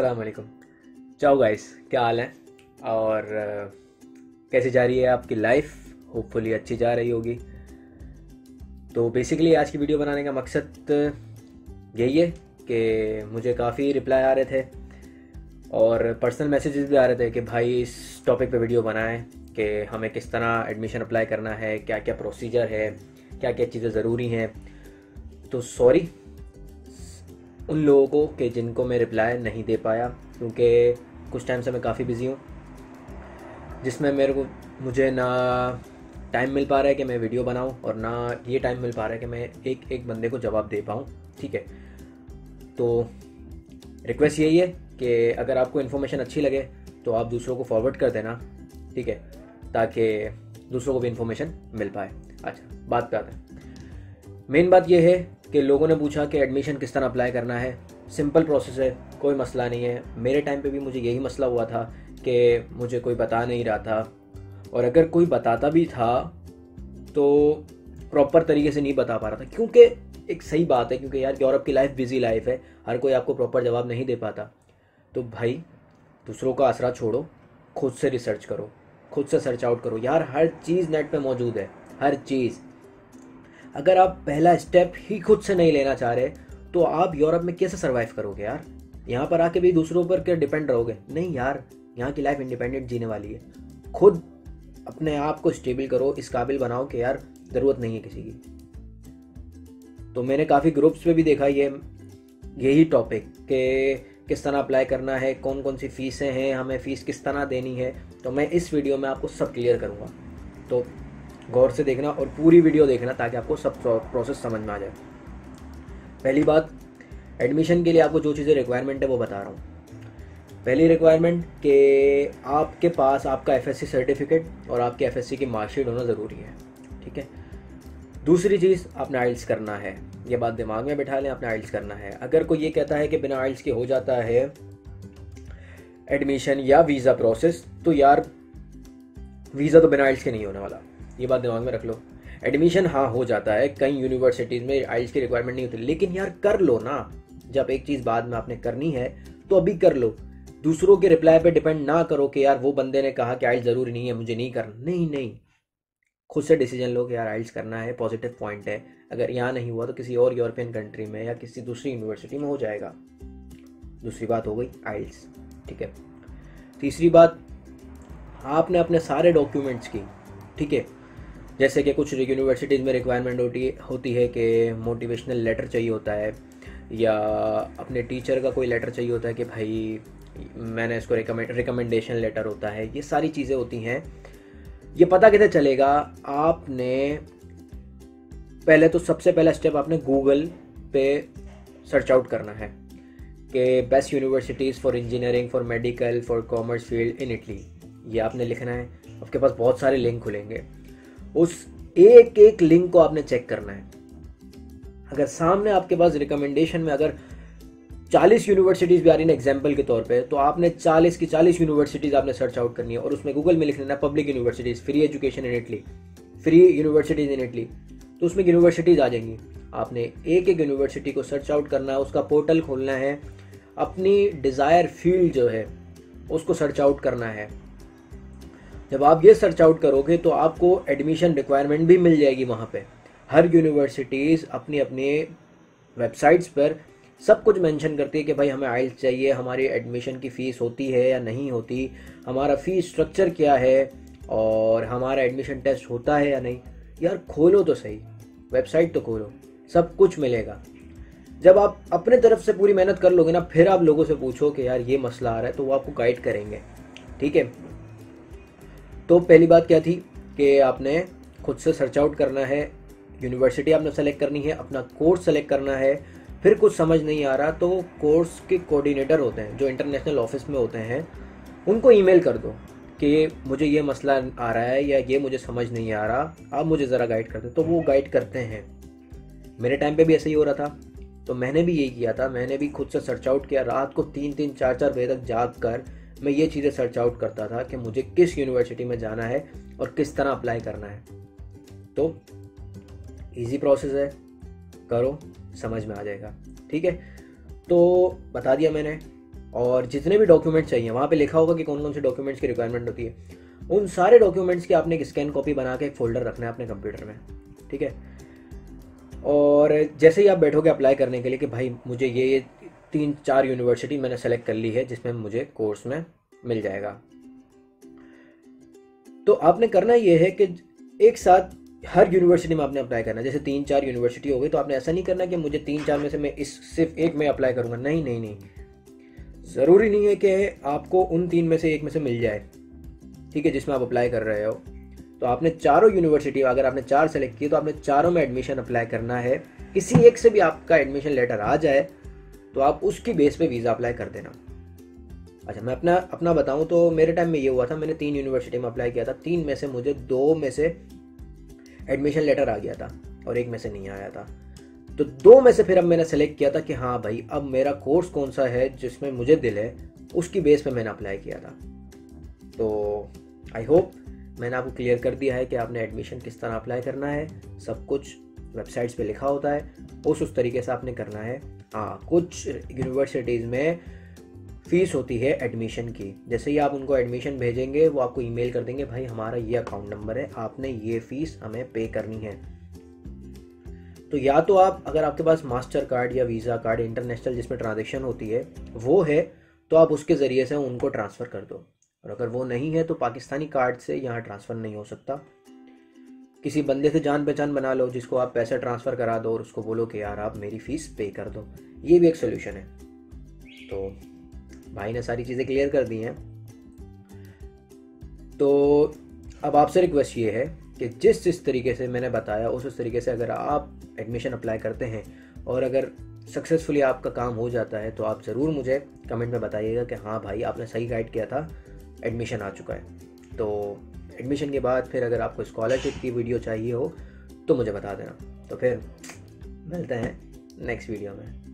अस्सलाम वालेकुम चाओ गाइस क्या हाल है? और कैसे जा रही है आपकी लाइफ होपफुली अच्छी जा रही होगी। तो बेसिकली आज की वीडियो बनाने का मकसद, यही है कि मुझे काफ़ी रिप्लाई आ रहे थे और पर्सनल मैसेजेस भी आ रहे थे कि भाई इस टॉपिक पे वीडियो बनाएँ कि हमें किस तरह एडमिशन अप्लाई करना है क्या क्या प्रोसीजर है क्या क्या चीज़ें ज़रूरी हैं। तो सॉरी उन लोगों को कि जिनको मैं रिप्लाई नहीं दे पाया, क्योंकि कुछ टाइम से मैं काफ़ी बिज़ी हूँ, जिसमें मेरे को, मुझे ना टाइम मिल पा रहा है कि मैं वीडियो बनाऊँ और ना ये टाइम मिल पा रहा है कि मैं एक एक बंदे को जवाब दे पाऊँ, ठीक है? तो रिक्वेस्ट यही है कि अगर आपको इन्फॉर्मेशन अच्छी लगे तो आप दूसरों को फॉरवर्ड कर देना, ठीक है? ताकि दूसरों को भी इन्फॉर्मेशन मिल पाए। अच्छा बात आते हैं। मेन बात यह है कि लोगों ने पूछा कि एडमिशन किस तरह अप्लाई करना है। सिंपल प्रोसेस है, कोई मसला नहीं है। मेरे टाइम पे भी मुझे यही मसला हुआ था कि मुझे कोई बता नहीं रहा था। और अगर कोई बताता भी था तो प्रॉपर तरीके से नहीं बता पा रहा था। क्योंकि एक सही बात है, क्योंकि यार यूरोप की लाइफ बिज़ी लाइफ है, हर कोई आपको प्रॉपर जवाब नहीं दे पाता। तो भाई, दूसरों का आसरा छोड़ो, खुद से रिसर्च करो, खुद से सर्च आउट करो। यार हर चीज़ नेट पे मौजूद है, हर चीज़। अगर आप पहला स्टेप ही खुद से नहीं लेना चाह रहे तो आप यूरोप में कैसे सर्वाइव करोगे यार? यहाँ पर आके भी दूसरों पर क्या डिपेंड रहोगे? नहीं यार, यहाँ की लाइफ इंडिपेंडेंट जीने वाली है। खुद अपने आप को स्टेबल करो, इस काबिल बनाओ कि यार ज़रूरत नहीं है किसी की। तो मैंने काफ़ी ग्रुप्स पे भी देखा ये, यही टॉपिक कि किस तरह अप्लाई करना है कौन कौन सी फ़ीसें हैं, हमें फ़ीस किस तरह देनी है। तो मैं इस वीडियो में आपको सब क्लियर करूँगा। तो गौर से देखना और पूरी वीडियो देखना ताकि आपको सब प्रोसेस समझ में आ जाए। पहली बात एडमिशन के लिए आपको जो चीज़ें रिक्वायरमेंट है वो बता रहा हूँ। पहली रिक्वायरमेंट कि आपके पास आपका एफएससी सर्टिफिकेट और आपके एफएससी की मार्कशीट होना ज़रूरी है, ठीक है? दूसरी चीज़, आपने आइल्स करना है। ये बात दिमाग में बैठा लें, आपने आइल्स करना है। अगर कोई ये कहता है कि बिना आइल्स के हो जाता है एडमिशन या वीज़ा प्रोसेस तो यार वीज़ा तो बिना आइल्स के नहीं होने वाला। ये बात दिमाग में रख लो। एडमिशन हाँ हो जाता है। कई यूनिवर्सिटीज़ में आइल्स की रिक्वायरमेंट नहीं होती। लेकिन यार, कर लो ना। जब एक चीज़ बाद में आपने करनी है तो अभी कर लो। दूसरों के रिप्लाई पे डिपेंड ना करो कि यार, वो बंदे ने कहा कि आइल्स ज़रूरी नहीं है, मुझे नहीं करना। नहीं नहीं। खुद से डिसीज़न लो कि यार आइल्स करना है पॉजिटिव पॉइंट है। अगर यहाँ नहीं हुआ तो किसी और यूरोपियन कंट्री में या किसी दूसरी यूनिवर्सिटी में हो जाएगा। दूसरी बात हो गई आइल्स ठीक है? तीसरी बात, आपने अपने सारे डॉक्यूमेंट्स की। ठीक है? जैसे कि कुछ यूनिवर्सिटीज़ में रिक्वायरमेंट होती होती है कि मोटिवेशनल लेटर चाहिए होता है, या अपने टीचर का कोई लेटर चाहिए होता है कि भाई, मैंने इसको रिकमेंड रिकमेंडेशन लेटर होता है, ये सारी चीज़ें होती हैं। ये पता कैसे चलेगा? आपने पहले तो सबसे पहला स्टेप आपने गूगल पे सर्च आउट करना है कि best universities for engineering for medical for commerce field in Italy ये आपने लिखना है, आपके पास बहुत सारे लिंक खुलेंगे। उस एक एक लिंक को आपने चेक करना है। अगर सामने आपके पास रिकमेंडेशन में अगर 40 यूनिवर्सिटीज भी आ रही है एग्ज़ाम्पल के तौर पे तो आपने 40 की 40 यूनिवर्सिटीज आपने सर्च आउट करनी है और उसमें गूगल में लिख लेना public universities free education in Italy free universities in Italy तो उसमें यूनिवर्सिटीज आ जाएँगी। आपने एक एक यूनिवर्सिटी को सर्च आउट करना है, उसका पोर्टल खोलना है, अपनी डिज़ायर फ़ील्ड जो है, उसको सर्च आउट करना है। जब आप ये सर्च आउट करोगे तो आपको एडमिशन रिक्वायरमेंट भी मिल जाएगी वहाँ पे। हर यूनिवर्सिटीज़ अपनी अपनी वेबसाइट्स पर सब कुछ मेंशन करती है कि भाई हमें आइल्स चाहिए, हमारी एडमिशन की फ़ीस होती है या नहीं होती, हमारा फ़ीस स्ट्रक्चर क्या है और हमारा एडमिशन टेस्ट होता है या नहीं। यार, खोलो तो सही वेबसाइट तो खोलो, सब कुछ मिलेगा। जब आप अपने तरफ़ से पूरी मेहनत कर लोगे ना, फिर आप लोगों से पूछो कि यार ये मसला आ रहा है तो वो आपको गाइड करेंगे। ठीक है? तो पहली बात क्या थी कि आपने खुद से सर्च आउट करना है यूनिवर्सिटी आपने सेलेक्ट करनी है, अपना कोर्स सेलेक्ट करना है, फिर कुछ समझ नहीं आ रहा तो कोर्स के कोऑर्डिनेटर होते हैं, जो इंटरनेशनल ऑफ़िस में होते हैं, उनको ईमेल कर दो कि मुझे ये मसला आ रहा है या ये मुझे समझ नहीं आ रहा, आप मुझे ज़रा गाइड कर दो। तो वो गाइड करते हैं। मेरे टाइम पे भी ऐसा ही हो रहा था। तो मैंने भी यही किया था। मैंने भी खुद से सर्च आउट किया। रात को तीन तीन चार चार बजे तक जाग कर मैं ये चीज़ें सर्च आउट करता था कि मुझे किस यूनिवर्सिटी में जाना है और किस तरह अप्लाई करना है। तो इजी प्रोसेस है। करो, समझ में आ जाएगा। ठीक है? तो बता दिया मैंने। और जितने भी डॉक्यूमेंट चाहिए, वहाँ पे लिखा होगा कि कौन कौन से डॉक्यूमेंट्स की रिक्वायरमेंट होती है। उन सारे डॉक्यूमेंट्स की आपने एक स्कैन कॉपी बना के एक फोल्डर रखना है अपने कंप्यूटर में। ठीक है? और जैसे ही आप बैठोगे अप्लाई करने के लिए कि भाई मुझे ये ये तीन चार यूनिवर्सिटी मैंने सेलेक्ट कर ली है जिसमें मुझे कोर्स में मिल जाएगा। तो आपने करना यह है कि एक साथ हर यूनिवर्सिटी में आपने अप्लाई करना जैसे तीन चार यूनिवर्सिटी हो गई तो आपने ऐसा नहीं करना कि मुझे तीन चार में से मैं इस, सिर्फ़ एक में अप्लाई करूँगा। नहीं नहीं नहीं। ज़रूरी नहीं है कि आपको उन तीन में से एक में से मिल जाए, ठीक है, जिसमें आप अप्लाई कर रहे हो। तो आपने चारों यूनिवर्सिटी अगर आपने चार सेलेक्ट किए तो आपने चारों में एडमिशन अप्लाई करना है। किसी एक से भी आपका एडमिशन लेटर आ जाए तो आप उसकी बेस पे वीज़ा अप्लाई कर देना। अच्छा मैं अपना अपना बताऊँ तो मेरे टाइम में ये हुआ था, मैंने तीन यूनिवर्सिटी में अप्लाई किया था। तीन में से मुझे दो में से एडमिशन लेटर आ गया था और एक में से नहीं आया था। तो दो में से फिर अब मैंने सेलेक्ट किया था कि हाँ भाई, अब मेरा कोर्स कौन सा है जिसमें मुझे दिल है, उसकी बेस पे मैंने अप्लाई किया था। तो आई होप मैंने आपको क्लियर कर दिया है कि आपने एडमिशन किस तरह अप्लाई करना है। सब कुछ वेबसाइट्स पे लिखा होता है, उस उस तरीके से आपने करना है। हाँ कुछ यूनिवर्सिटीज़ में फ़ीस होती है एडमिशन की। जैसे ही आप उनको एडमिशन भेजेंगे, वो आपको ईमेल कर देंगे, भाई, हमारा ये अकाउंट नंबर है, आपने ये फ़ीस हमें पे करनी है। तो या तो आप, अगर आपके पास मास्टर कार्ड या वीज़ा कार्ड इंटरनेशनल जिसमें ट्रांजेक्शन होती है, वो है तो आप उसके ज़रिए से उनको ट्रांसफ़र कर दो। और अगर वो नहीं है तो पाकिस्तानी कार्ड से यहाँ ट्रांसफ़र नहीं हो सकता। किसी बंदे से जान पहचान बना लो, जिसको आप पैसे ट्रांसफ़र करा दो और उसको बोलो कि यार आप मेरी फ़ीस पे कर दो। ये भी एक सोल्यूशन है। तो भाई ने सारी चीज़ें क्लियर कर दी हैं। तो अब आपसे रिक्वेस्ट ये है कि जिस जिस तरीके से मैंने बताया, उस उस तरीके से अगर आप एडमिशन अप्लाई करते हैं और अगर सक्सेसफुली आपका काम हो जाता है तो आप ज़रूर मुझे कमेंट में बताइएगा कि हाँ भाई आपने सही गाइड किया था एडमिशन आ चुका है। तो एडमिशन के बाद फिर अगर आपको स्कॉलरशिप की वीडियो चाहिए हो तो मुझे बता देना। तो फिर मिलते हैं नेक्स्ट वीडियो में।